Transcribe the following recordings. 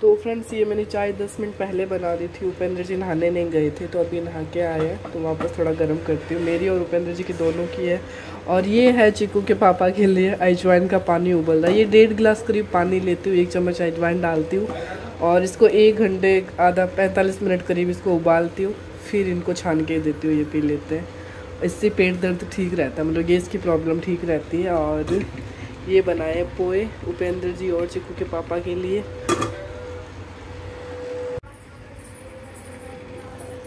तो फ्रेंड्स ये मैंने चाय दस मिनट पहले बना दी थी। उपेंद्र जी नहाने नहीं गए थे तो अभी नहा के आए हैं। तो वापस थोड़ा गर्म करती हूँ। मेरी और उपेंद्र जी की दोनों की है। और ये है चिकू के पापा के लिए अजवाइन का पानी उबल रहा है। ये डेढ़ गिलास करीब पानी लेती हूँ, एक चम्मच अजवाइन डालती हूँ। और इसको एक घंटे, आधा पैंतालीस मिनट करीब इसको उबालती हूँ। फिर इनको छान के देती हूँ, ये पी लेते हैं। इससे पेट दर्द ठीक रहता है। मतलब गैस की प्रॉब्लम ठीक रहती है। और ये बनाए पोए उपेंद्र जी और चिकू के पापा के लिए अरे यहाँ नहीं करना गंदा हाँ क्या लेके आए चिको जवाबी कार्रवाई में इसी समुदाय की तरफ़ से हुए हमले के बाद पूरे राज्य में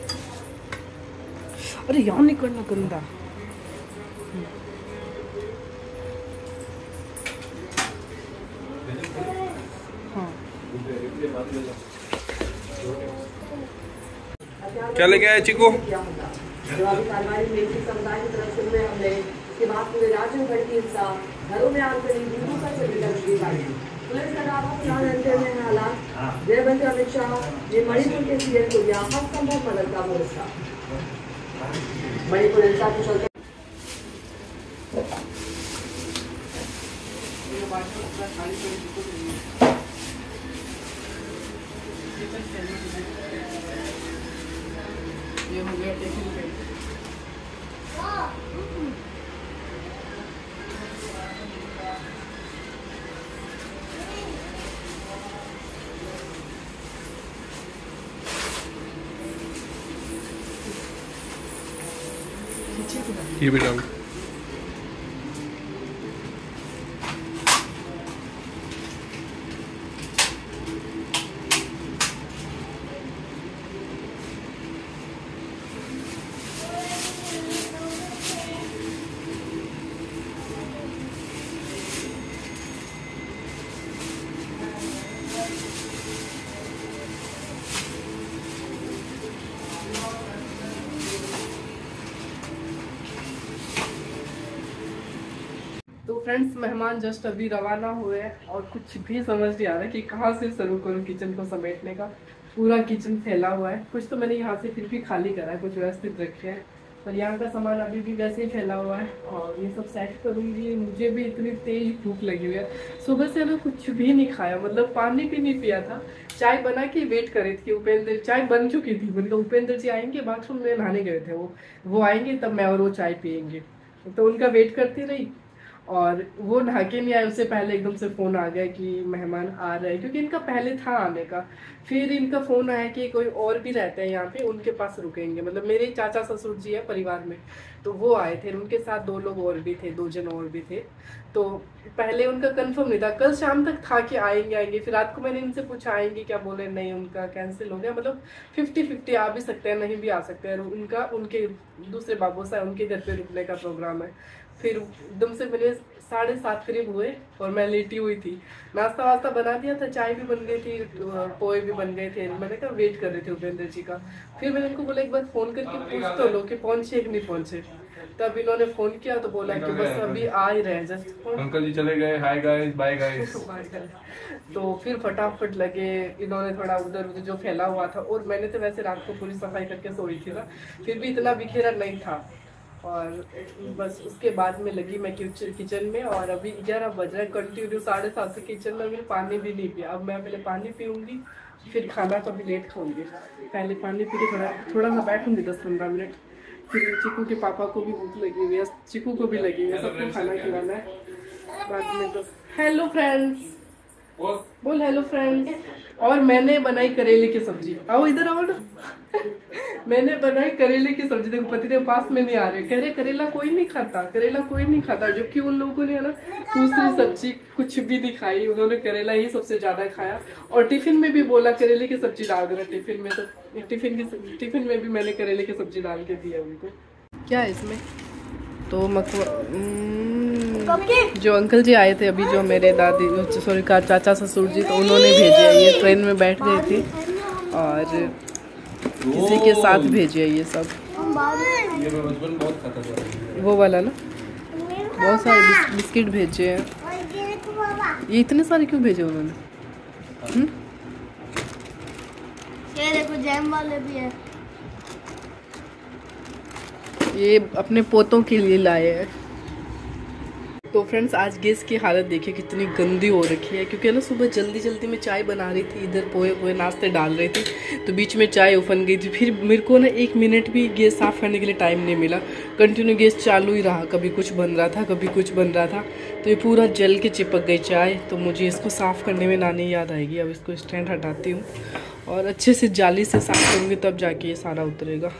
भड़की हिंसा घरों यहाँ आग लगी दूरों का चली लगी पुलिस का दावा फ़िलहाल अंतर में हालात। गृह मंत्री अमित शाह ने मणिपुर के सीएम को दिया हर संभव मदद का भरोसा। मणिपुर हिंसा के चलते ये भी डाल फ्रेंड्स मेहमान जस्ट अभी रवाना हुए हैं और कुछ भी समझ नहीं आ रहा कि कहाँ से शुरू करूँ किचन को समेटने का। पूरा किचन फैला हुआ है। कुछ तो मैंने यहाँ से फिर भी खाली करा है, कुछ व्यवस्थित रखे हैं। पर यहाँ का सामान अभी भी वैसे ही फैला हुआ है और ये सब सेट करूँगी। मुझे भी इतनी तेज भूख लगी हुई है। सुबह से ना कुछ भी नहीं खाया मतलब पानी भी नहीं पिया था। चाय बना के वेट करे थी, उपेंद्र, चाय बन चुकी थी। मतलब उपेंद्र जी आएँगे बाथरूम में नहाने गए थे वो। वो आएँगे तब मैं और वो चाय पियेंगे। तो उनका वेट करती रही। और वो नहा के नहीं आए, उससे पहले एकदम से फ़ोन आ गया कि मेहमान आ रहे हैं, क्योंकि इनका पहले था आने का। फिर इनका फ़ोन आया कि कोई और भी रहते हैं यहाँ पे, उनके पास रुकेंगे। मतलब मेरे चाचा ससुर जी है परिवार में तो वो आए थे, उनके साथ दो लोग और भी थे, दो जन और भी थे। तो पहले उनका कंफर्म नहीं था। कल शाम तक था कि आएँगे आएँगे। फिर रात को मैंने इनसे पूछा, आएँगे क्या? बोले, नहीं, उनका कैंसिल हो गया। मतलब फिफ्टी फिफ्टी आ भी सकते हैं, नहीं भी आ सकते हैं। उनका, उनके दूसरे बाबू साहब उनके घर पे रुकने का प्रोग्राम है। फिर एकदम से मेरे साढ़े सात करीब हुए और मैं लेटी हुई थी। नाश्ता वास्ता बना दिया था चाय भी बन गई थी पोए भी बन गए थे। मैंने कहा वेट कर रहे थे उपेंद्र जी का। फिर मैंने उनको बोला एक बार फ़ोन करके पूछ तो लो कि पहुँचे कि नहीं पहुँचे? तब इन्होंने फ़ोन किया तो बोला कि बस अभी आ ही रहे जस्ट अंकल जी चले गए। हाय गाइस बाय गाइस तो फिर फटाफट लगे इन्होंने थोड़ा उधर उधर जो फैला हुआ था। और मैंने तो वैसे रात को पूरी सफ़ाई करके सोई थी ना फिर भी इतना बिखेरा नहीं था। और बस उसके बाद में लगी मैं किचन में और अभी ग्यारह बज रहा है कंटिन्यू साढ़े सात से किचन में मैंने पानी भी नहीं पिया। अब मैं पहले पानी पीऊँगी फिर खाना तो अभी लेट खाऊँगी। पहले पानी पी के थोड़ा थोड़ा सा बैठूँगी दस पंद्रह मिनट। फिर चिकू के पापा को भी भूख लगी हुई है चिकू को भी लगी हुई है सबको खाना खिलाना है। बाद में तो हेलो फ्रेंड्स बोल। हेलो फ्रेंड्स और मैंने बनाई करेले की सब्ज़ी। आओ इधर आओ ना। मैंने बनाई करेले की सब्ज़ी। देखो, पति देव पास में नहीं आ रहे। कह रहे, करेला कोई नहीं खाता। करेला कोई नहीं खाता। जबकि उन लोगों ने ना, दूसरी सब्ज़ी कुछ भी नहीं खाई उन्होंने करेला ही सबसे ज़्यादा खाया। और टिफ़िन में भी बोला, करेले की सब्ज़ी डाल देना टिफ़िन में तो। टिफ़िन की टिफ़िन में भी मैंने करेले की सब्ज़ी डाल के दिया उनको। क्या है इसमें? तो मकवा जो अंकल जी आए थे अभी जो मेरे दादी सॉरी का चाचा ससुर जी तो उन्होंने भेजे ये ट्रेन में बैठ गए थे। और किसी के साथ भेजे ये सब। ये बहुत खाता वो वाला ना? बहुत सारे बिस, बिस्किट भेजे हैं। ये इतने सारे क्यों भेजे उन्होंने? हम्म? ये देखो जैम वाले भी है। ये अपने पोतों के लिए लाए हैं। तो फ्रेंड्स आज गैस की हालत देखिए, कितनी गंदी हो रखी है, क्योंकि ना, सुबह जल्दी जल्दी मैं चाय बना रही थी, इधर पोए पोए नाश्ते डाल रही थी तो बीच में चाय उफन गई थी, फिर मेरे को ना एक मिनट भी गैस साफ़ करने के लिए टाइम नहीं मिला। कंटिन्यू गैस चालू ही रहा, कभी कुछ बन रहा था, कभी कुछ बन रहा था तो ये पूरा जल के चिपक गई चाय तो मुझे इसको साफ़ करने में नानी याद आएगी, अब इसको स्टैंड हटाती हूँ, और अच्छे से जाली से साफ़ करूँगी, तब जाके ये सारा उतरेगा।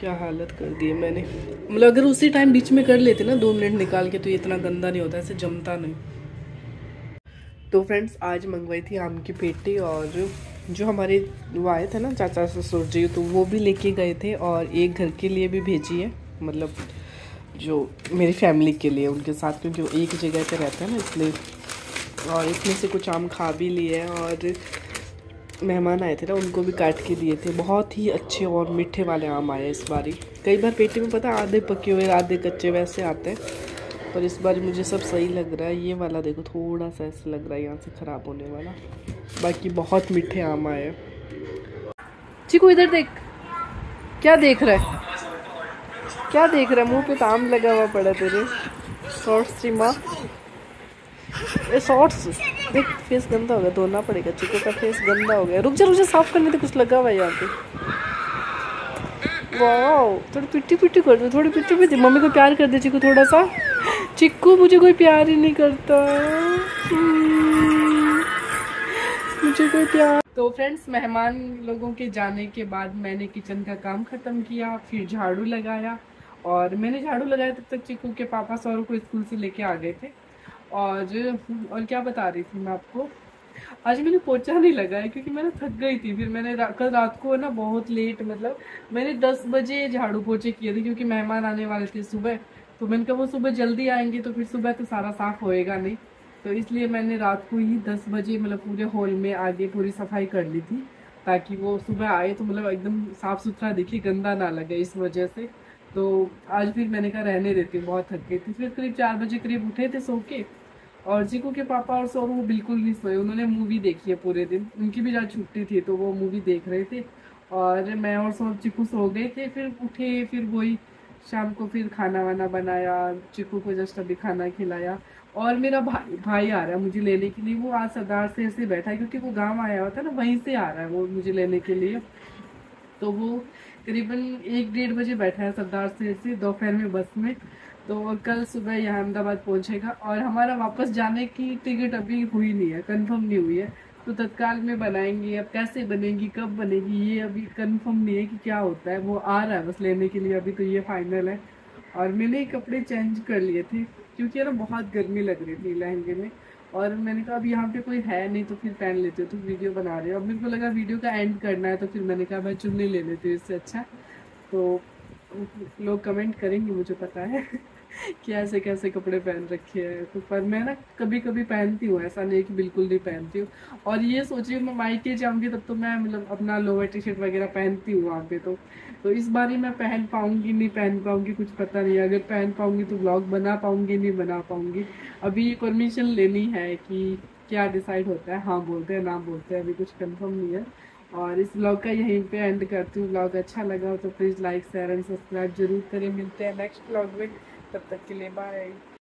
क्या हालत कर दी है मैंने। मतलब अगर उसी टाइम बीच में कर लेते ना, दो मिनट निकाल के तो ये इतना गंदा नहीं होता, ऐसे जमता नहीं। तो फ्रेंड्स आज मंगवाई थी आम की पेटी और जो हमारे वो आए थे ना, चाचा, ससुर जी तो वो भी लेके गए थे और एक घर के लिए भी भेजी है। मतलब जो मेरी फैमिली के लिए, उनके साथ, क्योंकि वो एक जगह पे रहते हैं ना, इसलिए और इसमें से कुछ आम खा भी लिए और मेहमान आए थे ना, उनको भी काट के दिए थे। बहुत ही अच्छे और मीठे वाले आम आए इस बारी। कई बार पेटी में, पता आधे पके हुए, आधे कच्चे वैसे आते हैं। पर इस बार मुझे सब सही लग रहा है। ये वाला देखो, थोड़ा सा ऐसा लग रहा है, यहाँ से ख़राब होने वाला। बाकी बहुत मीठे आम आए चिकू, इधर देख। क्या देख रहा है? क्या देख रहा है? मुँह पे तो लगा हुआ पड़ा तेरे। शॉर्ट्स माँ शॉर्ट्स देख फेस गंदा हो गया धोना पड़ेगा चिको का फेस गंदा हो गया। रुक जा रुक जा साफ़ करने तो कुछ लगा हुआ है यहाँ पे। वाओ थोड़ी पिट्टी पिट्टी कर दो थोड़ी पिट्टी पिट्टी। मम्मी को प्यार कर दे चिको थोड़ा सा। चिक्कू मुझे कोई प्यार ही नहीं करता। हम्म, मुझे कोई प्यार। तो फ्रेंड्स मेहमान लोगों के जाने के बाद मैंने किचन का काम ख़त्म किया फिर झाड़ू लगाया। और मैंने झाड़ू लगाया तब तक चिक्कू के पापा सौरों को स्कूल से लेके आ गए थे। और और क्या बता रही थी मैं आपको? आज मैंने पोछा नहीं लगाया क्योंकि मैंने थक गई थी। फिर मैंने रा, कल रात को ना बहुत लेट मतलब मैंने दस बजे झाड़ू पोछे किए थे क्योंकि मेहमान आने वाले थे सुबह। तो मैंने कहा वो सुबह जल्दी आएँगे तो फिर सुबह तो सारा साफ़ होएगा नहीं। तो इसलिए मैंने रात को ही दस बजे मतलब पूरे हॉल में आगे पूरी सफ़ाई कर ली थी ताकि वो सुबह आए तो मतलब एकदम साफ़ सुथरा दिखे गंदा ना लगे इस वजह से। तो आज फिर मैंने कहा रहने देती हूँ बहुत थक गई थी। फिर करीब चार बजे करीब उठे थे सो के और जीको के पापा और सौरभ वो बिल्कुल नहीं सोए। उन्होंने मूवी देखी है पूरे दिन। उनकी भी जहाँ छुट्टी थी तो वो मूवी देख रहे थे। और मैं और सौरभ चिकू सो गए थे, फिर उठे, फिर वही शाम को फिर खाना वाना बनाया चिकू को जस्ट अभी खाना खिलाया। और मेरा भाई भाई आ रहा है मुझे लेने के लिए। वो आज सरदार से ऐसे बैठा है, क्योंकि वो गाँव आया हुआ था ना, वहीं से आ रहा है वो मुझे लेने के लिए। तो वो करीबन एक डेढ़ बजे बैठा है सरदार से ऐसे दोपहर में बस में। तो कल सुबह यहाँ अहमदाबाद पहुँचेगा और हमारा वापस जाने की टिकट अभी हुई नहीं है कंफर्म नहीं हुई है। तो तत्काल में बनाएँगे, अब कैसे बनेगी, कब बनेगी, ये अभी कंफर्म नहीं है कि क्या होता है। वो आ रहा है बस लेने के लिए, अभी तो ये फाइनल है। और मैंने कपड़े चेंज कर लिए थे, क्योंकि ना बहुत गर्मी लग रही थी लहंगे में। और मैंने कहा, अब यहाँ पे कोई है नहीं तो फिर पहन लेते हो तो वीडियो बना रहे हो। अब मेरे को लगा, वीडियो का एंड करना है तो फिर मैंने कहा, मैं चुन्नी ले लेती हूँ, इससे अच्छा। तो लोग कमेंट करेंगे, मुझे पता है कैसे कैसे कपड़े पहन रखे हैं। तो पर मैं ना कभी कभी पहनती हूँ, ऐसा नहीं कि बिल्कुल नहीं पहनती हूँ। और ये सोचिए मैं मायके जाऊँगी, तब तो मैं मतलब अपना लोअर टी शर्ट वगैरह पहनती हूँ वहाँ पे तो। तो इस बार ही मैं पहन पाऊँगी, नहीं पहन पाऊँगी, कुछ पता नहीं। अगर पहन पाऊँगी तो ब्लॉग बना पाऊँगी, नहीं बना पाऊँगी। अभी परमिशन लेनी है कि क्या डिसाइड होता है हाँ बोलते हैं, ना बोलते हैं, अभी कुछ कन्फर्म नहीं है। और इस ब्लॉग का यहीं पे एंड करती हूँ। ब्लॉग अच्छा लगा हो तो please like share and subscribe ज़रूर करें। मिलते हैं नेक्स्ट ब्लॉग में। तब तक के लिए बाय